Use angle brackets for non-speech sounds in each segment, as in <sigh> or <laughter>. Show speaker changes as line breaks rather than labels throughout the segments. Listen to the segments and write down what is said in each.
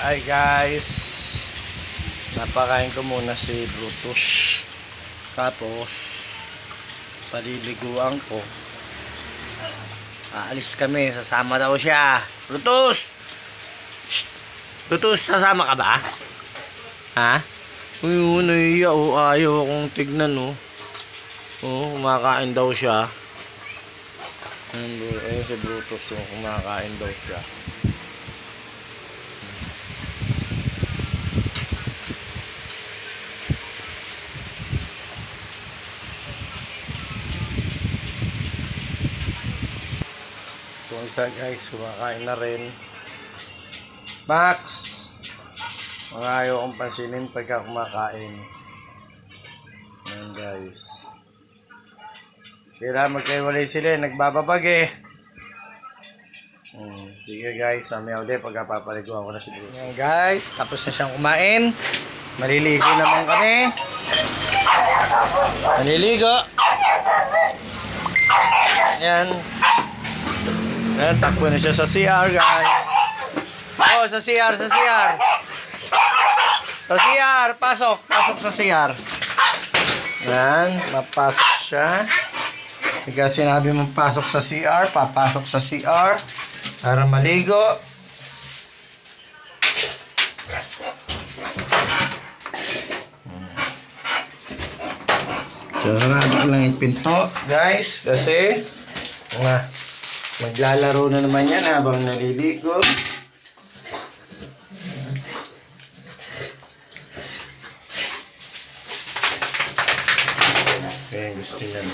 Hi guys. Napakain ko muna si Brutus. Tapos Paliliguan ko. Aalis kami. Sasama daw siya. Brutus! Brutus sasama ka ba? Ha? Uy, naiiya oh Ayaw akong tignan oh. Oh, kumakain daw siya. Ayun, ayun si Brutus oh, kumakain daw siya isa guys, kumakain na rin. Max! Mga ayaw kong pansinin pagka kumakain. Ayan guys. Kaya magkaiwalay sila, eh, nagbababag eh. Hmm, sige guys, mamaya ulit pagkapapaliguan ko na si Bruce. Ayan guys, tapos na siyang kumain. Maliligo naman kami. Maliligo. Ayan. Ayan, takbo na siya sa CR, guys. Oh, sa CR, sa CR. Sa CR, pasok. Pasok sa CR. Ayan, mapasok siya. Pagka sinabi mong pasok sa CR, papasok sa CR. Para maligo. So, sarado lang yung pinto, guys, kasi mga maglalaro na naman yan habang naliligo. Kaya gusto niyan.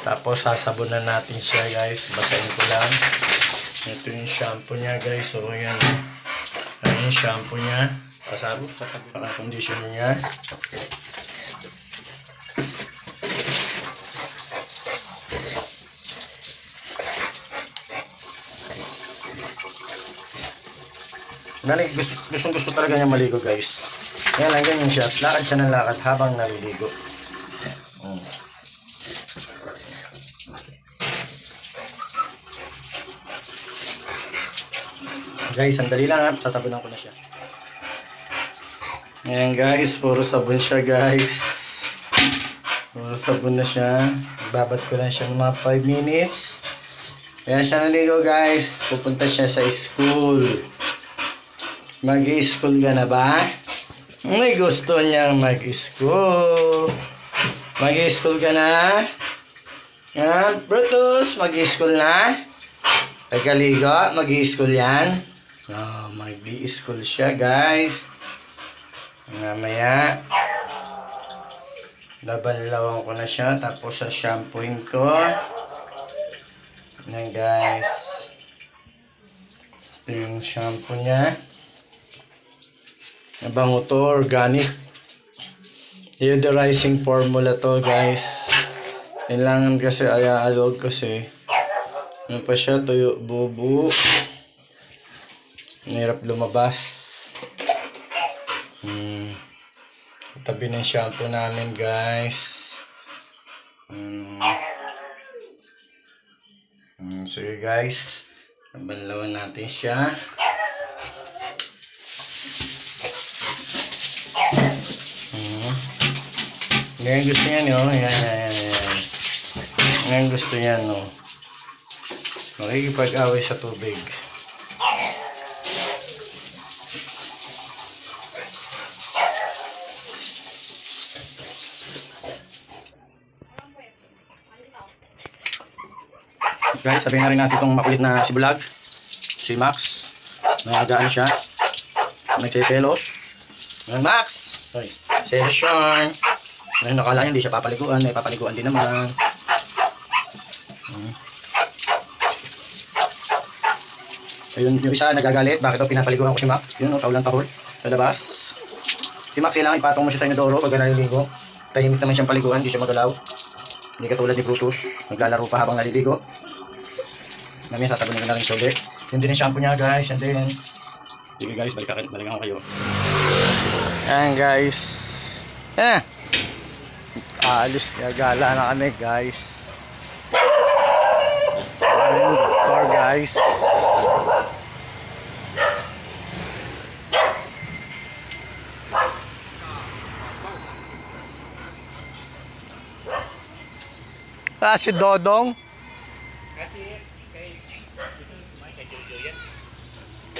Tapos sasabunan natin siya guys. Basahin ko lang. Ito yung shampoo niya guys. So yan. Ayan yung shampoo niya. Pasabo. Para condition niya. Dali, gusto, gustong gusto talaga niya maligo guys. Kaya lang ganyan siya. Lakad siya ng lakad habang naliligo. Guys, sandali lang ha. Sasabunan ko na siya. Ayan guys, puro sabon siya guys. Puro sabon na siya. Babat ko lang siya ng mga 5 minutes. Ayan siya naligo guys. Pupunta siya sa school. Mag-school ka na ba? May gusto niyang mag-school. Mag-school ka na? Yan, Brutus, mag-school na? Pagkaligo, mag-school yan? Oh, mag-school siya, guys. Mamaya, laban-lawan ko na siya, tapos sa shampooing ko. Yan, guys. Ito yung shampoo niya. Nabango to, organic. Deodorizing formula to, guys. Kailangan kasi ayaalog kasi ano pa siya, tuyo, bubu. Hirap lumabas. Hmm. Tabi ng shampoo namin, guys. Hmm. Hmm, sige, guys. Nabanlawan natin siya. Hmm. Ngayon gusto niya, no? Yan, yan, yan. Ngayon gusto niya, no? Makikipag-away sa tubig. Guys, sabihin na rin natin itong makulit na si Bulag. Si Max. Nagagaan siya. Nagsiselos. Ayan, Max! Ay, selos siya. Ngayon nakala hindi siya papaliguan. May papaliguan din naman. Hmm. Ayun, yung isa nagagalit. Bakit daw pinapaliguan ko si Max? Yun, oh, taulang tahol. Sa labas. Si Max, kailangan ipatong mo siya sa inodoro pag naliligo. Tahimik naman siyang paliguan, hindi siya magalaw. Hindi katulad ni Brutus. Naglalaro pa habang naliligo. Mamaya sasabunin ko na rin siya ulit. Yun din yung shampoo niya guys. And then, sige guys, balikan, balikan ko kayo. Ayan guys. Eh. Aalis, gagala na kami guys. Ayun, doktor guys. Ah, si Dodong.
Kasi kay ito may kay Jojo yan.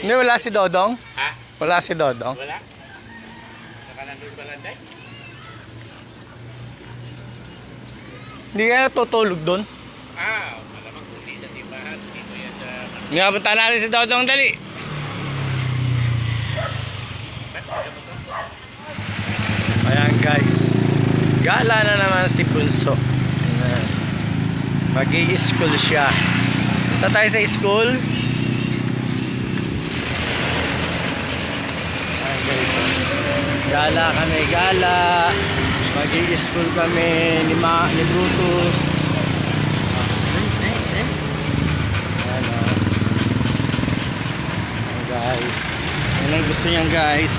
Hindi, wala si Dodong.
Ha?
Wala si Dodong.
Wala? Saka nandun balanday?
Hindi ka natutulog doon.
Ah, malamang hindi sa simbahan. Dito yan sa...
Nga, punta natin si Dodong dali.
Ano?
Ayan guys. Gala na naman si Bunso. Mag-i-school siya. Punta tayo sa school. Ayan guys. Gala kami, gala. Mag-i-school kami ni, Ma, ni Brutus. Ayan o. Ayan guys. Yan ang gusto niyan guys.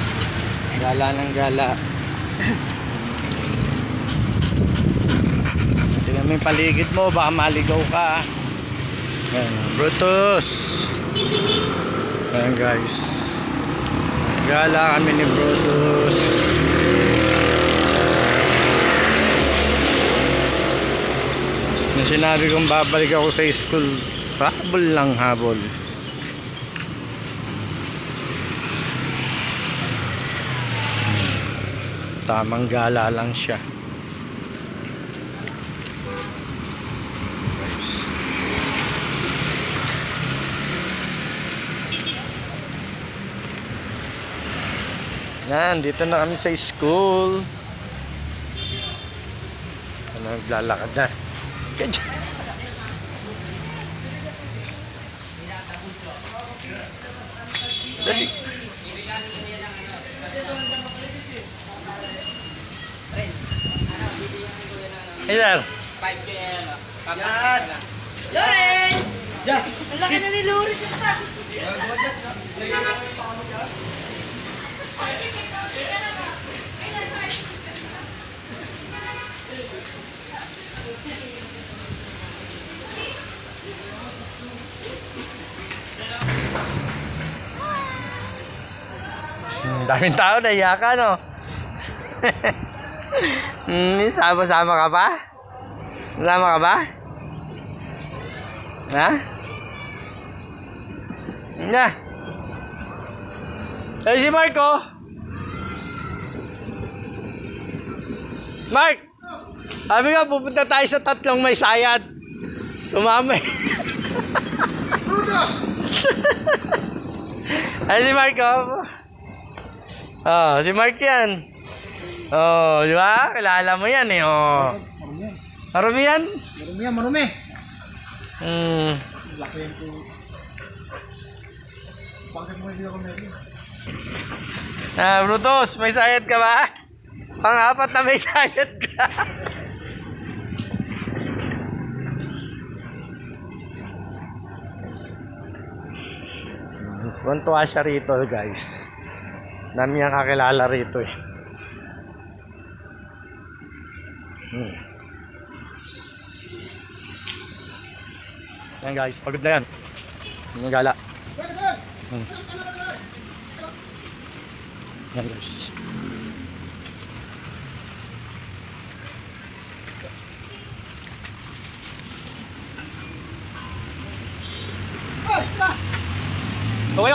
Gala ng gala. Tingnan mo yung paligid mo, baka maligaw ka. Ayan, Brutus. Ayan guys. Gala kami ni Brutus. Nung sinabi kong babalik ako sa school, habol lang habol. Tamang gala lang siya. Yan, dito na kami sa school. Ano, naglalakad na. Ganyan. Dali. Hey there.
Loren! Yes! Ang laki na ni Loren siya pa.
Hmm, daming tao na ka, no? <laughs> hmm, sama-sama ka pa? Sama ka ba? Ha? Na. Eh, si Marco? Mark! Sabi nga, pupunta tayo sa tatlong may sayad. Sumama eh. <laughs> Ay, si Marco. Oh, si Mark yan. Oh, di ba? Kilala mo yan eh, oh. Marumi yan?
Marumi yan, marumi.
Hmm.
Laki yan po. Bakit mo hindi ako meron?
Ah, Brutus, may sayad ka ba? Pang-apat na may sayad ka. Tuntua siya rito, guys. Dami niyang kakilala rito eh. Hmm. Yan guys, pagod na yan. Yung gala. Hmm. Yan guys.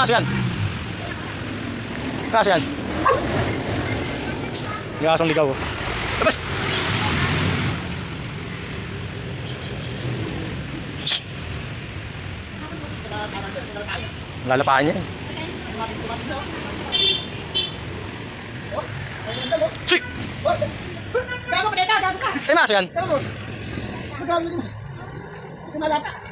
Kaso yan. Kaso yan. Yung asong ligaw. oh. Labas! Lalapaan niya. Sik!
Gago pa dito, gago ka!
Eh, maso yan.
Gago! Gago! Kumalata!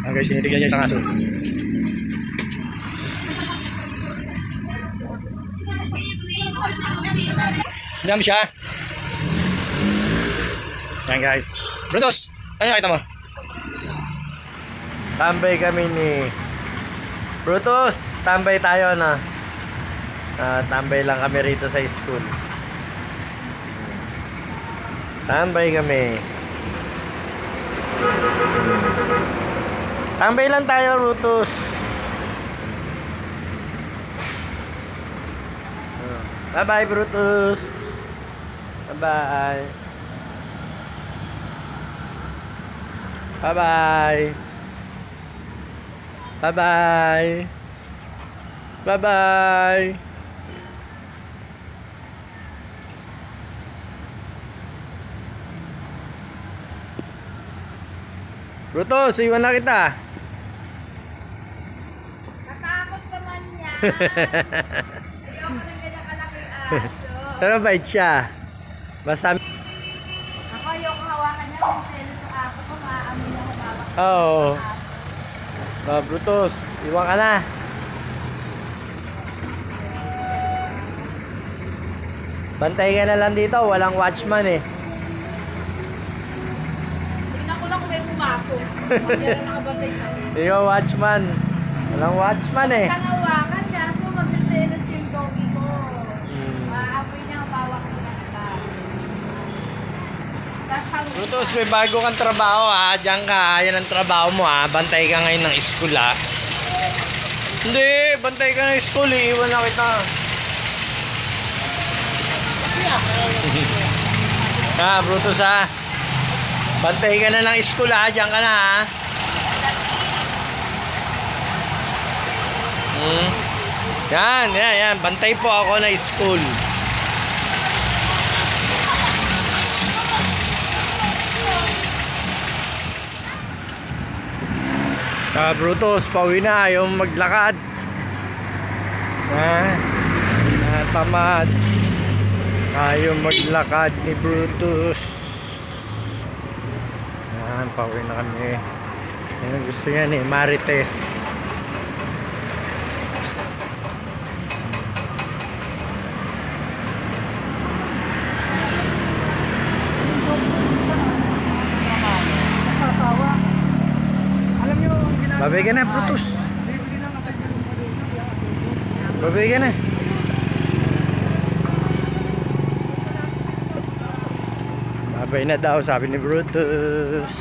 Ah, guys, sinitigan niya isang aso. Dami siya. Yan guys. Brutus, ano nakita mo? Tambay kami ni Brutus, tambay tayo na. Ah, tambay lang kami rito sa school. Tambay kami. Tambay lang tayo, Brutus. Bye-bye, Brutus. Bye-bye. Bye-bye. Bye-bye. Bye-bye. Brutus, iwan na kita.
Natakot naman niya. <laughs> Ayoko ng ganyan kalaking aso.
Pero bait siya. Basta
Ako ayoko hawakan niya kung selos sa aso ko. Maaamoy na humawak.
Oo. Oh, Brutus, iwan ka na. Bantay ka na lang dito, walang watchman eh.
Tingnan ko lang kung may pumasok. Huwag yan ang nakabantay sa iyo.
Ikaw watchman. Walang watchman eh.
Kanawakan kaso magsiselos yung doggy ko.
Hmm.
Maaamoy niya humawak ng ka. Tapos hanggang...
Brutus, may bago kang trabaho ha. Diyan ka, yan ang trabaho mo ha. Bantay ka ngayon ng school ha. Hindi, bantay ka ng school. Iiwan na kita. ha, <laughs> Brutus ha. Bantay ka na ng school ha. Diyan ka na ha. Hmm. Yan, yan, yan. Bantay po ako na school. Ah, Brutus, pauwi na. Ayaw maglakad. Ha? Ah, tamad. Ayaw maglakad ni Brutus. Yan, pauwi na kami. Yan ang gusto niya ni Marites. Babay ka na, Brutus. Babay ka na. Babay na daw, sabi ni Brutus.